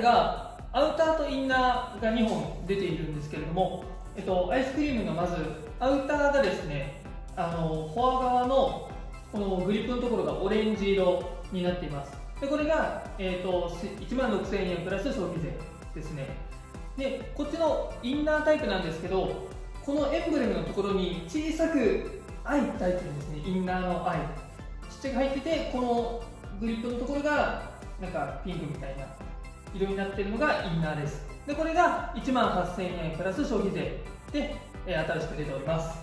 がアウターとインナーが2本出ているんですけれども、えっと、アイスクリームがまずアウターがですねあのフォア側のこのグリップのところがオレンジ色になっています。でこれが、えーと、1万6000円プラス消費税ですね。でこっちのインナータイプなんですけどこのエンブレムのところに小さく「愛」って入ってるんですね。インナーの「愛」ちっちゃく入っててこのグリップのところがなんかピンクみたいな。色になってるのがインナーです。でこれが1万8000円プラス消費税で、えー、新しく出ております。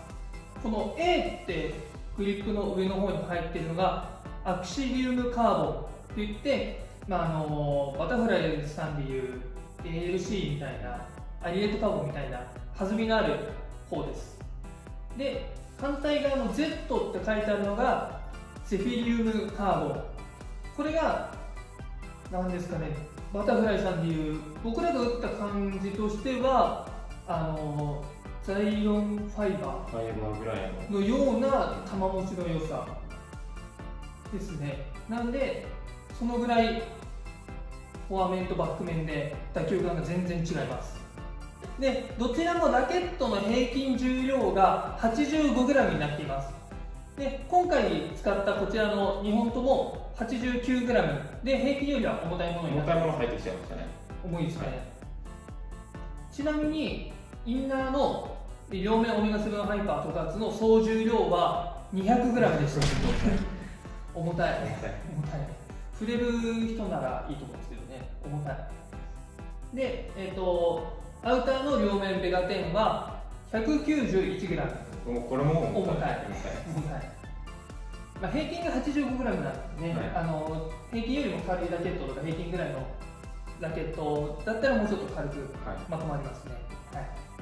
この A ってグリップの上の方に入っているのがアクシリウムカーボンといって、まあ、あのバタフライさんでいう ALC みたいなアリエットカーボンみたいな弾みのある方です。で反対側の Z って書いてあるのがセフィリウムカーボン。これが何ですかね。バタフライさんでいう僕らが打った感じとしてはあのザイオンファイバーのような玉持ちの良さですね。なんでそのぐらいフォア面とバック面で打球感が全然違います。でどちらもラケットの平均重量が 85g になっています。で今回使ったこちらの2本とも 89g で平均よりは重たいものに重たいもの入ってきちゃいましたね。重いですね、はい、ちなみにインナーの両面オメガ7ハイパー特発の総重量は 200g でした重たい。重たい。触れる人ならいいと思うんですけどね。重たい。でえっ、ー、とアウターの両面ベガ10は 191g もうこれも重たい。重たいまあ、平均が 85g なんでね、はい、あの平均よりも軽いラケットとか平均ぐらいのラケットだったらもうちょっと軽くまとまりますね、はい、はい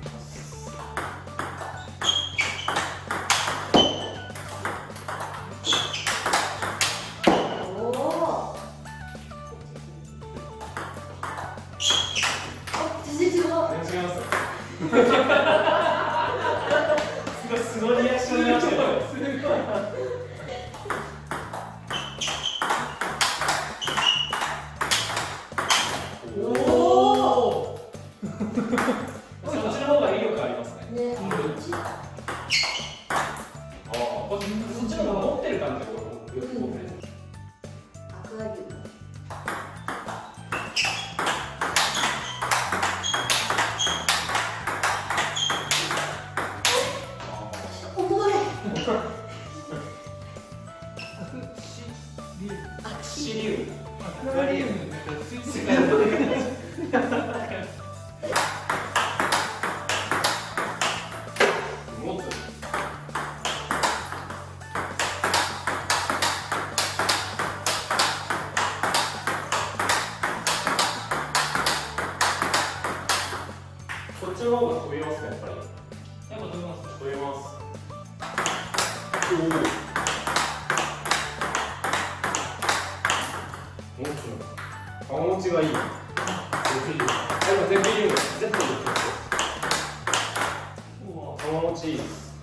顔持ちがいい。ゼフィリウム。今ゼフィリウム、ゼットで言ってますよ。顔持ちいいです。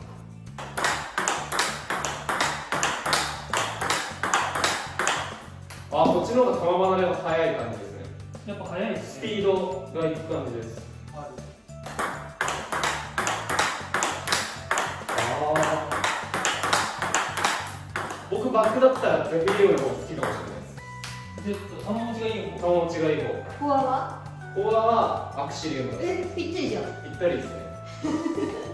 あ、こっちの方が球離れが速い感じですね。やっぱ速いです、ね、スピードがいく感じです。バックだったらゼフィリウムの方が好きかもしれない。で、玉持ちがいい方。玉持ちがいい方。フォアはフォアはアクシリウム。え、ぴったりじゃん。ぴったりですね。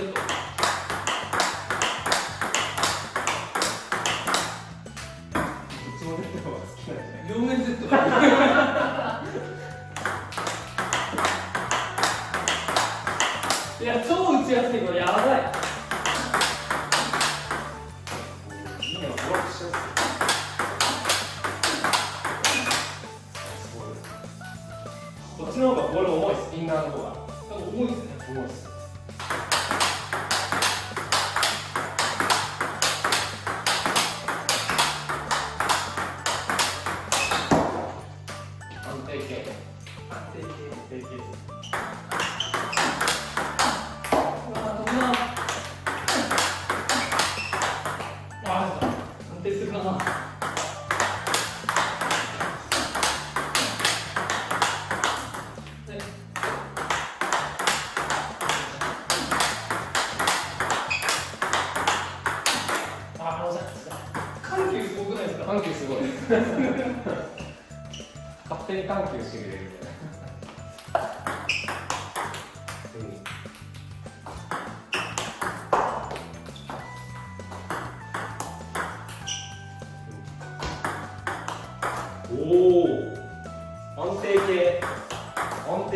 ると。両面セットいや超打ちやすいこれやばい。こっちの方がこれ重いスンナーの方が。重いですね。重いです。緩急すごい。勝手に緩急してくれるみたいな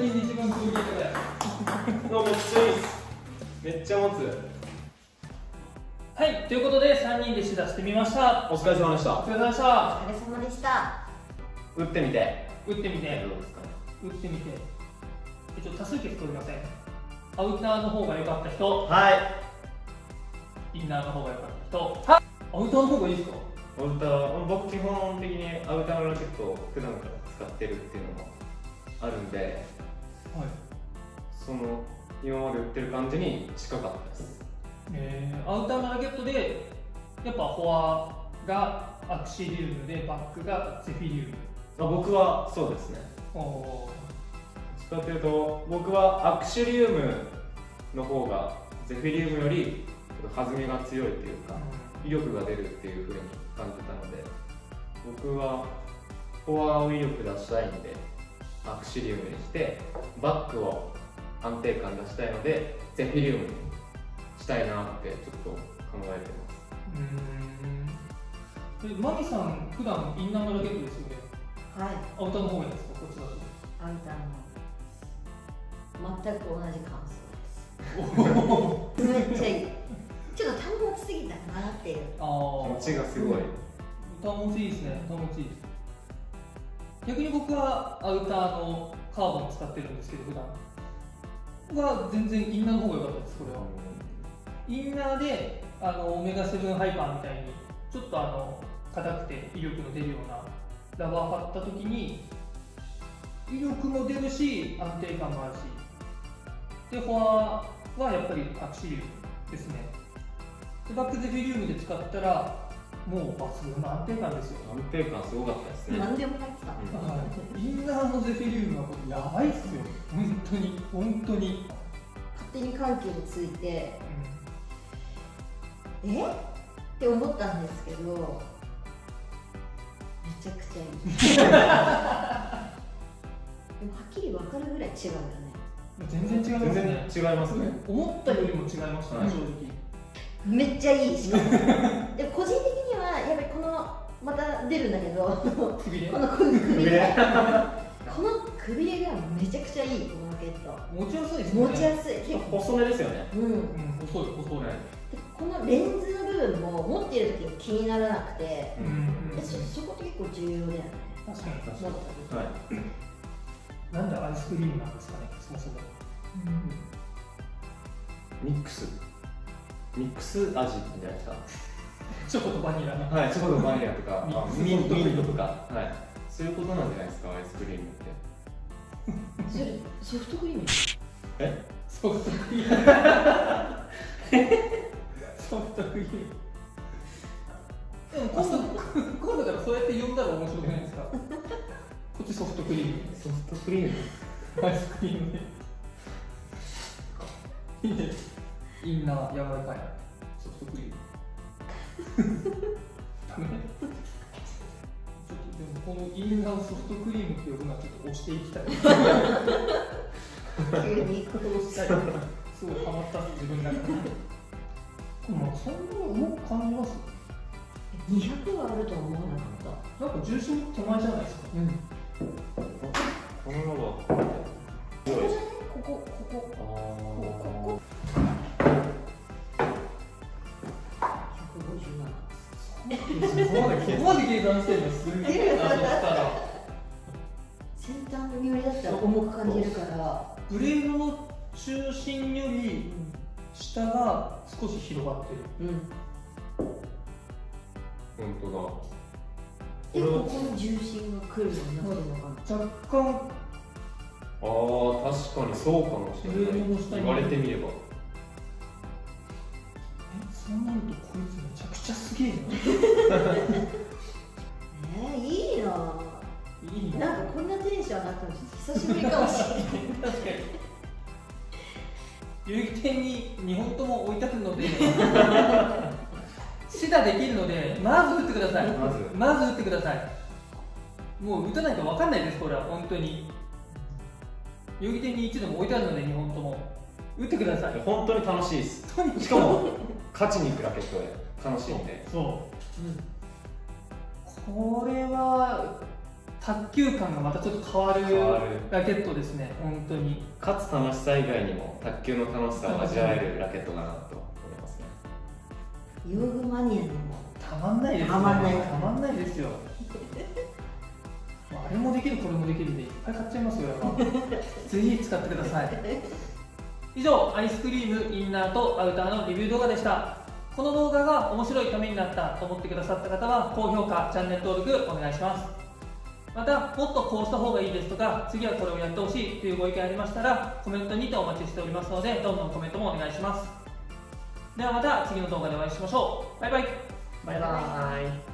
近で一番攻撃だよ。あめっちゃいいっすめっちゃ持つはい、ということで3人で試打してみました。お疲れ様でしたお疲れ様でした。お疲れ様でした。打ってみて打ってみて、どうですか？打ってみて。えちょっと多数決取りません。アウターの方が良かった人、はいインナーの方が良かった人。はアウターの方がいいですか？アウター僕基本的にアウターのラケットを普段から使ってるっていうのもあるんではい。その今まで売ってる感じに近かったですえー、アウターのラケットで、やっぱフォアがアクシリウムで、バックがゼフィリウム。あ僕はそうですねおーどっちかというと僕はアクシリウムの方がゼフィリウムよりちょっと弾みが強いっていうか威力が出るっていう風に感じたので僕はフォアを威力出したいんでアクシリウムにしてバックを安定感出したいのでゼフィリウムにしたいなってちょっと考えてますうーん。え、マミさん、普段インナーのラケットですよね。はい。アウターの方がいいですか？こっちだと。アウターの全く同じ感想です。めっちゃいい。ちょっと単語すぎたかなっていう。あ持ちがすごい歌持ちいいですね歌持ちいいです逆に僕はアウターのカーボン使ってるんですけど普段は全然インナーの方が良かったですこれは。インナーであのオメガ7ハイパーみたいにちょっとあの硬くて威力の出るようなラバー貼った時に威力も出るし安定感もあるし。でフォアはやっぱりアクシリウムですね。でバックゼフィリウムで使ったらもう抜群の安定感ですよ。安定感すごかったですね。何でも入ってた。うん。はいインナーのゼフィリウムはこれやばいっすよ。本当に。本当に、勝手に緩急について、うえ？って思ったんですけど、めちゃくちゃいい。でもはっきり分かるぐらい違うよね。ん、全然違います全ね然違いますね。思ったよりも違いましたね、はい。正直めっちゃいいしかも。で個人的にはやっぱりこのまた出るんだけどくびれこのくびれこのくびれがめちゃくちゃいいこのラケット。持ちやすいですね。持ちやすい。結構細めですよね。うん。うん細い細い、このレンズの部分も持っている時に気にならなくて。うんうんでそそこって結構重要だよね。確かに確か思った時。はい。なんでアイスクリームなんですかねそもそも。ミックスミックス味じゃないですか。チョコとバニラの。はい、チョコとバニラとか、ミントクリームミントとか、はい、そういうことなんじゃないですか、アイスクリームって。それソフトクリーム？え？ソフトクリーム。ソフトクリームでも今度今度からかそうやって呼んだら面白くないですか？こっちソフトクリーム。ソフトクリーム？アイスクリーム。でいいねインナー柔らかい。ソフトクリーム。ダメちょっとでもこのインナーソフトクリームって呼ぶのはちょっと押していきたい。急に押したいすごいハマった自分だからこれもそんなに重く感じます200はあるとは思わなかっなんか重心手前じゃないですか。たうん。このラバーここここここ。あ157そこここまで計算してるのすげえな。そしたら先端の寄りだったら重く感じるからブレードの中心より下が少し広がってるうん本当だでここに重心が来るようになってるのかな若干ああ確かにそうかもしれない。言われてみればえそうなるとこい。つめちゃくちゃすげええださい。まず。まず打ってください。もう打たないと分かんないですこれは。本当に。遊戯店に1でも置いてあるので2本とも。打ってください。本当に楽しいです。とに。かくしかも勝ちに行くラケットで楽しいんで。そう。これは卓球感がまたちょっと変わる変わる。ラケットですね。本当に。勝つ楽しさ以外にも卓球の楽しさを味わえるラケットだなと思いますね。遊具マニアにもたまんないですねたまんない。たまんないですよ。あれもできるこれもできるんでいっぱい買っちゃいますよ ぜひ使ってください。以上アイスクリームインナーとアウターのリビュー動画でした。この動画が面白いためになったと思ってくださった方は高評価チャンネル登録お願いします。またもっとこうした方がいいですとか次はこれをやってほしいというご意見ありましたらコメントにてお待ちしておりますのでどんどんコメントもお願いします。ではまた次の動画でお会いしましょう。バイバイバイバーイ